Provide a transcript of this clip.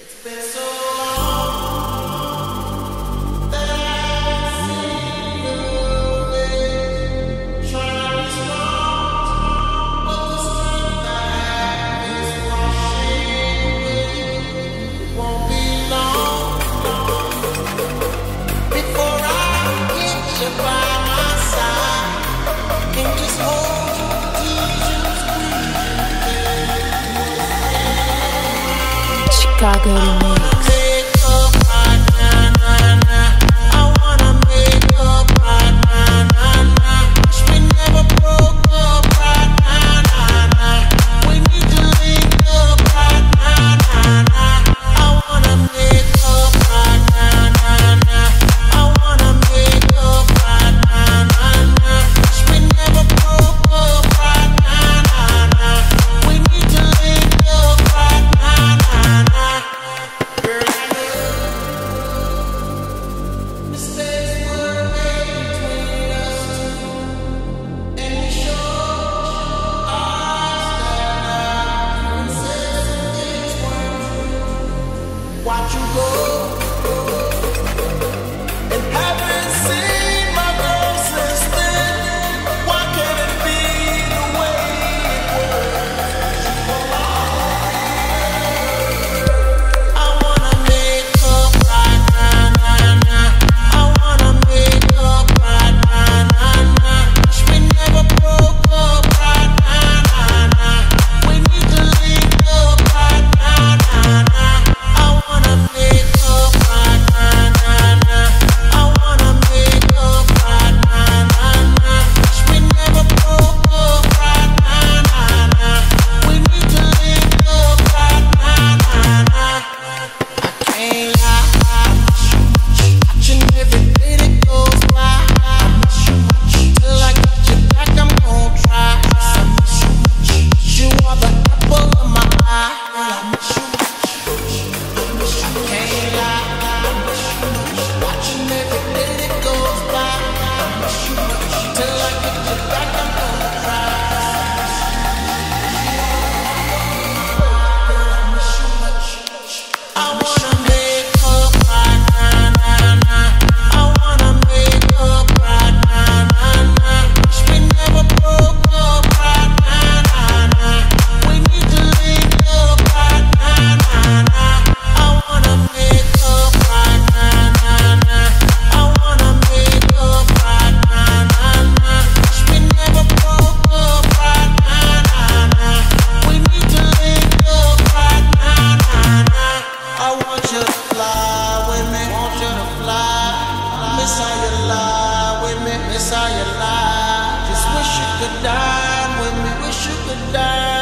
It's been all good in me. desire life. Just wish you could die with me, wish you could die.